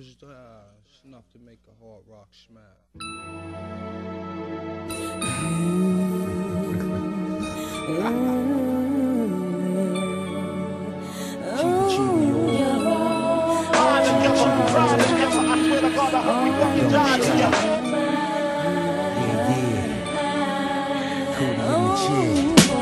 It's, uh, it's enough to make a hard rock smile. Yeah,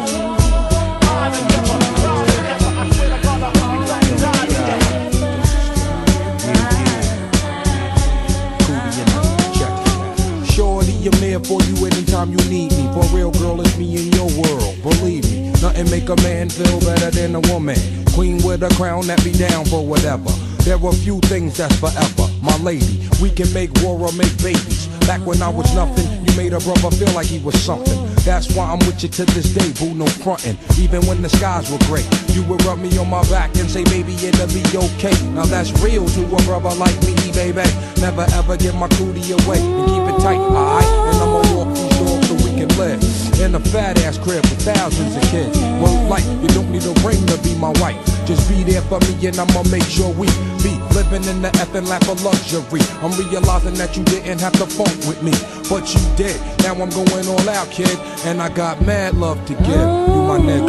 I'm there for you anytime you need me. For real, girl, it's me in your world. Believe me, nothing make a man feel better than a woman. Queen with a crown that be down for whatever. There are few things that's forever. My lady, we can make war or make babies. Back when I was nothing, you made a brother feel like he was something. That's why I'm with you to this day, boo, no frontin'. Even when the skies were gray, you would rub me on my back and say, baby, it'll be okay. Now that's real to a brother like me, baby. Never ever give my cootie away and keep it tight, alright? And I'ma walk these doors so we can live in a fat ass crib with thousands of kids. Well, like, you don't need a ring to be my wife. Just be there for me and I'ma make sure we be living in the effing lap of luxury. I'm realizing that you didn't have to funk with me, but you did. Now I'm going all out, kid, and I got mad love to give. You my nigga.